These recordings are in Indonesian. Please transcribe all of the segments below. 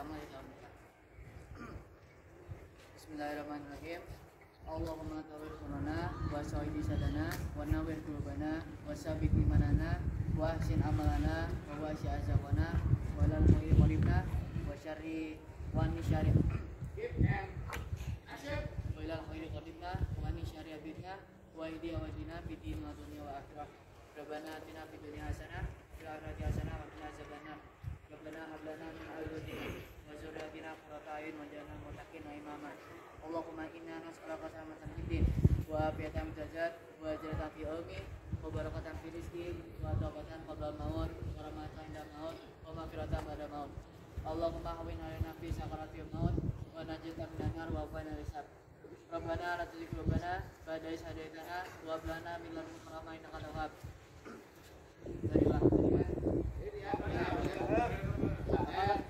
kita. Bismillahirrahmanirrahim. Allahumma tawil sunana wa sa'idi sadana wa nawir qulubana wa sabit imanana wa ahsin amalana wa wasi azabana wa lal khairi qaribna wa syarri wa ni syarri wa ilal khairi qaribna wa ni abidna wa idi awadina fid din wa dunya wa akhirah Rabbana atina fid dunya hasanah fil akhirati hasanah wa qina azabannar Rabbana hab min azwajina wa dzurriyyatina qurrata a'yun waj'alna lil muttaqina imama Allahumma inna nas'aluka salamatan fid din wa fil jasad wa ajratan fi ilmi wa barakatan fil rizqi wa tawbatan qabla maut wa rahmatan inda maut wa maghfiratan ba'da maut Allahumma hawin alaina fi sakaratil maut wa najjilna minan nar wa qina hisab Rabbana la tuzigh qulubana ba'da idh hadaytana wa hab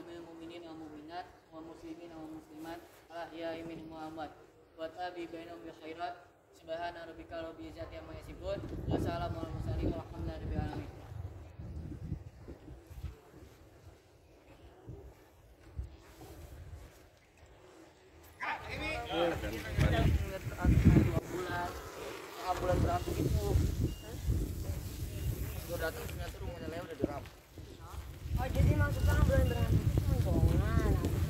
jamil muminin wal muminat wal muslimin wal muslimat al ahya'i minhum wa amwat wa tabi bainahum bil khairat subhana rabbika rabbil izzati amma yasifun. Wa salamun alal mursalin walhamdulillahi rabbil alamin. Dua bulan setengah bulan berantem itu gue datang ternyata rumahnya Leo udah diram Oh jadi maksudnya bulan berantem itu kentongan, atau penyok juga.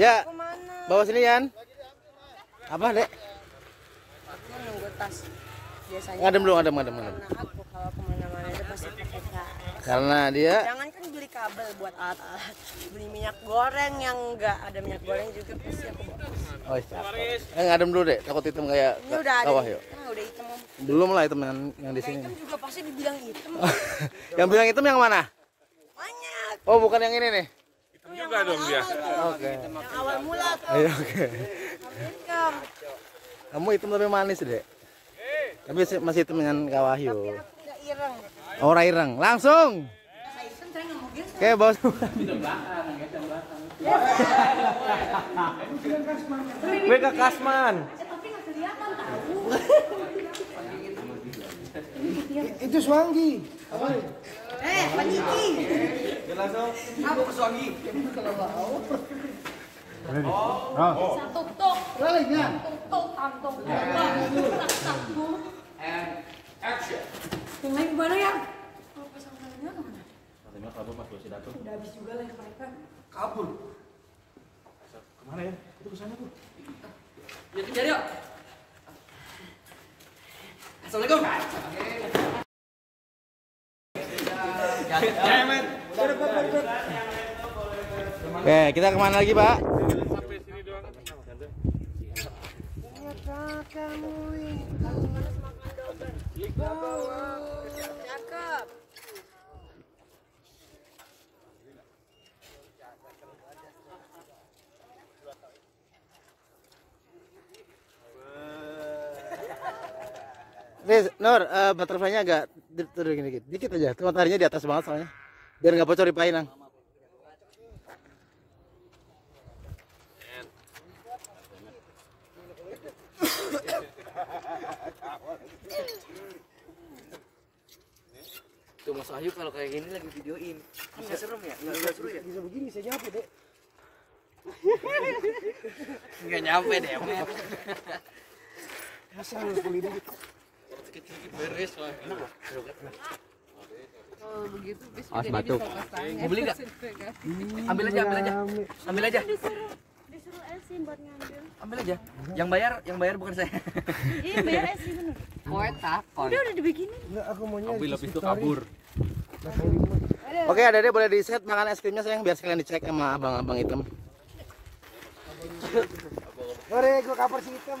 Ya. Bawa sini Yan. Apa, Dek? Aku nunggu tas. Biasanya Ngadem dulu, ngadem, ngadem, ngadem. karena aku kalau ke mana-mana itu pasti pakai tas. Karena dia Jangan kan beli kabel buat alat-alat, beli minyak goreng yang enggak ada minyak goreng juga pasti aku bawa. Oh, cakep. Eh, ngadem dulu, Dek. Takut hitam kayak Ini udah ada. kawah yuk. Ah, udah hitam. Om. Belum lah hitam yang, yang di sini. hitam juga pasti dibilang hitam. yang bilang hitam yang mana? Banyak. Oh, bukan yang ini nih. Itu yang dong ya. Oke. Awal mula tuh. Ayo, oke. Kamu hitam tapi manis, Dek. Tapi si- masih hitam dengan Kak Wahyu. Tapi aku nggak ireng. Ora ireng. Langsung. Gitu. Oke, Bos. Gue ke Kasman. Tapi nggak kelihatan tahu. Itu Swanggi. Eh, Pak Ciki. Oh. Satu tok. Lainnya. Tok kantong. Tak satu. Yang lain gimana ya? Kalau pasang lainnya ke mana? Udah habis juga lah mereka. Ke mana ya? Itu ke sana tuh. Ya kejar yuk. Assalamualaikum. Oke, Oke, kita ke mana lagi, Pak? Nih, Nur, uh, butterfly-nya agak dikit, dikit aja. Mataharinya di atas banget soalnya. Biar nggak bocor di painang. Mas Wahyu kalau kayak gini lagi videoin. Bisa serem ya? Enggak enggak seru ya? Bisa begini, saya nyapa deh. Enggak nyampe deh. Emang. Masa harus beli dulu. Sedikit-sedikit beres wah. Oh begitu bis Awas jadi batuk. bisa pasangnya. Mau beli nggak? Ambil aja, ambil aja. Ambil aja. Esin buat ngambil Ambil aja. Yang bayar, yang bayar bukan saya. iya bayar Esin bener Kotak. udah udah dibikinin Enggak, aku maunya Ambil habis itu kabur. Oke, adek boleh di set makan es krimnya sayang biar sekalian dicek sama abang-abang hitam. Ore, gua cover si hitam.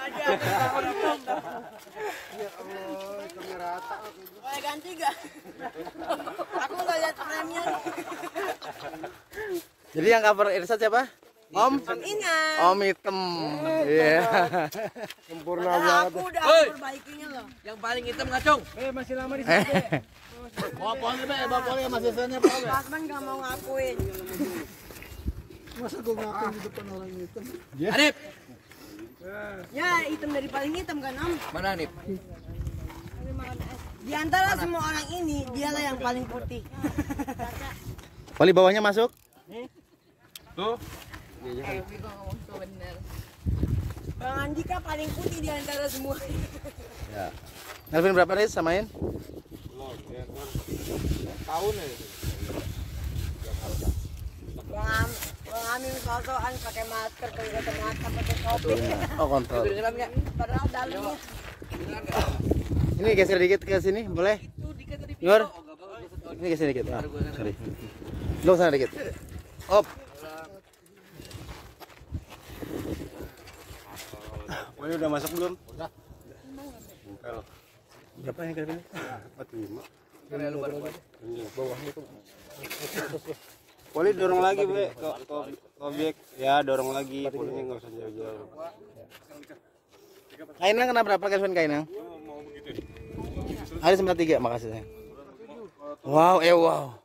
Ada ada Ya Allah, kamera rata. Boleh ganti gak? Aku nggak lihat frame-nya. Jadi yang cover Irsa siapa? Om? Ingat. Om hitam. Iya. Sempurna banget. aku udah perbaikinya loh. Yang paling hitam ngacung. Eh, masih lama di Eh, Bawa poli. Bawa poli sama sesannya, Pak. Basman nggak mau ngakuin. Masa gua ngakuin di depan orang hitam? Anip. Ya hitam dari paling hitam kan Om. Mana Anip? Di antara semua orang ini dialah yang paling putih. Poli bawahnya masuk. Tuh. Eh, Viko ngomong tuh bener. Bang Andika paling putih di antara semua. Nelvin berapa Riz samain? Tahun ya. Bang Am, Bang Amin sosokan pakai masker kalau ketemu mata pakai kopi. Oh kontrol. Padahal dalamnya? Ini geser dikit ke sini, boleh? Itu dikit tadi Nur. Nggak bagus. Ini geser dikit. Ah, sorry. Lu sana dikit. Op. Poli udah masuk belum? Berapa yang kali ini? Poli dorong lagi, Be. Ke, objek. Ya, dorong lagi. Polinya nggak usah jauh-jauh. Kainang kena berapa Kelvin Kainang? Ada sembilan tiga, makasih sayang. Wow, eh wow.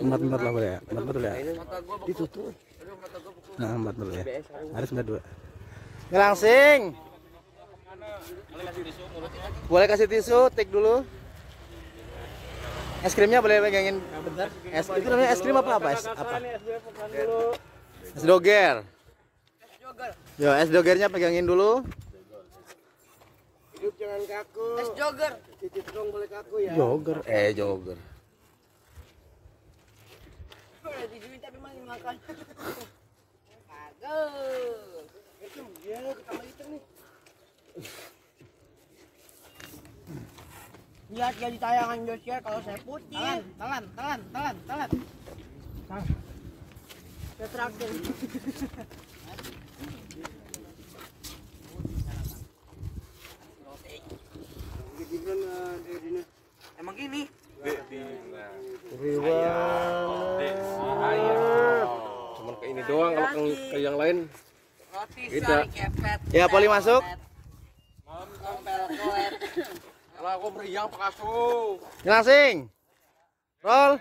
Empat empat lah boleh ya, empat empat ya. Ditutup. Nah empat dulu ya. Ada sembilan dua. Langsing. Boleh kasih tisu, take dulu. Es krimnya boleh pegangin bentar. Es itu namanya es krim apa apa? Es apa? Es doger. Yo, es dogernya pegangin dulu. Hidup jangan kaku. es jogger. Titik dong boleh kaku ya. Jogger. Eh, jogger. Udah dijuin tapi masih makan. Kagak. Ya, kita hitam nih. Lihat jadi tayangan Indosiar kalau saya putih. Telan, telan, telan, telan. Saya traktir. Gibran uh, Dedina. Emang gini. Cuman ke ini kalau ke, yang lain kepet. Ya, poli masuk. Kalau aku meriang pekasu. Roll.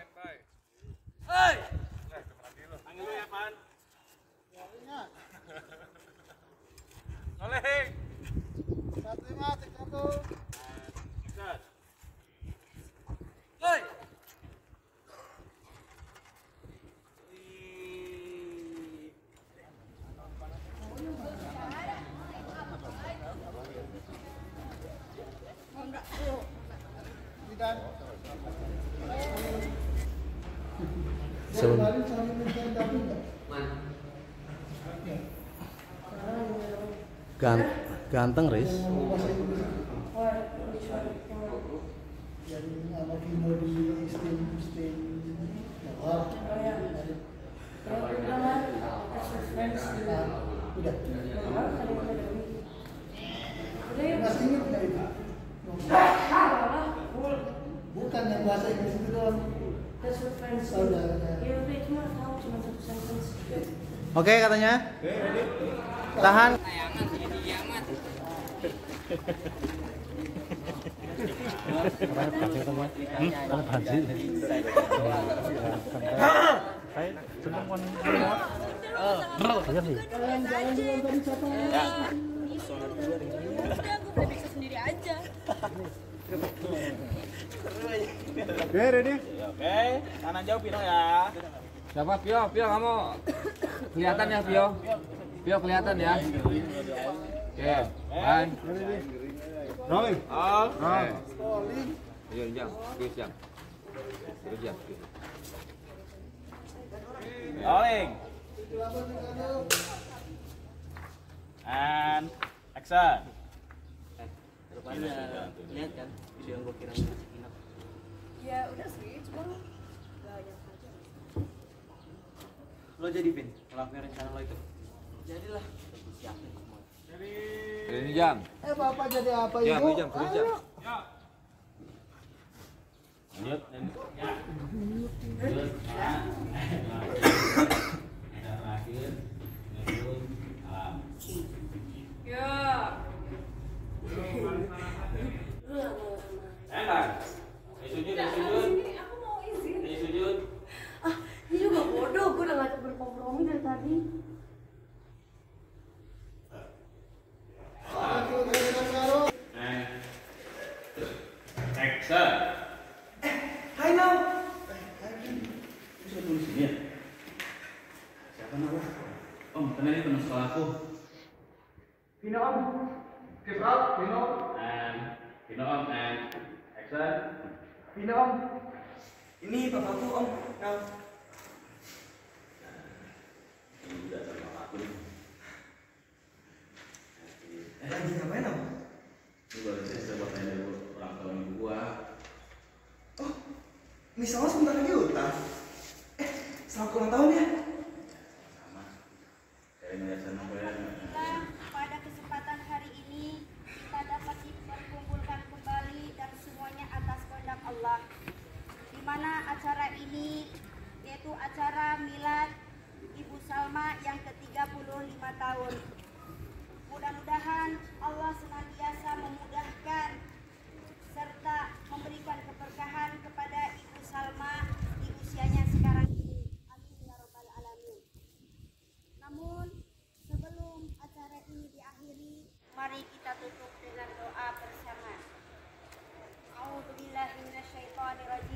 Hei. Oleh. Hei. Gant ganteng, Riz. Bukan yang bahasa Inggris itu doang. That's what friends Oh, do. udah, udah. Ya udah cuma tahu cuma satu sentence. Oke katanya. Tahan. Udah, aja. Oke, ready? Oke, kanan jauh Pino ya. Siapa Pio? Pio kamu kelihatan ya Pio? Pio kelihatan ya. Oke, one. Rolling. All. Rolling. Ayo jam, terus jam. Terus jam. Rolling. And action. lihat kan video yang gue kirim. Ya udah sih, cuma gak yang aja. Lo jadi Vin, ngelakuin rencana lo itu. Jadilah. Siapin semua. Ini jam. Eh bapak jadi apa Jam, ini jam, terus jam. Ya. Ah, ini juga bodoh, gue udah ngajak berkompromi dari tadi. Om, karena ini teman sekolahku. Vino om. Keep up, Vino. And Vino Om and action. Vino om. Ini bapakku om. Lagi ngapain om? Ini baru saya buat tanya dulu orang tua ibu gua. Misalnya sebentar lagi utang. Eh, selamat ulang tahun ya. Sama. Saya melihat senang ya. Alhamdulillah, pada kesempatan hari ini kita dapat diperkumpulkan kembali dan semuanya atas kehendak Allah. Di mana acara ini yaitu acara milad Ibu Salma yang ke-35 tahun. Mudah-mudahan Allah senantiasa memudahkan serta memberikan keberkahan kepada Ibu Salma di usianya sekarang ini. Amin ya rabbal alamin. Namun sebelum acara ini diakhiri, mari kita tutup dengan doa bersama. A'udzubillahi minasyaitonirrajim.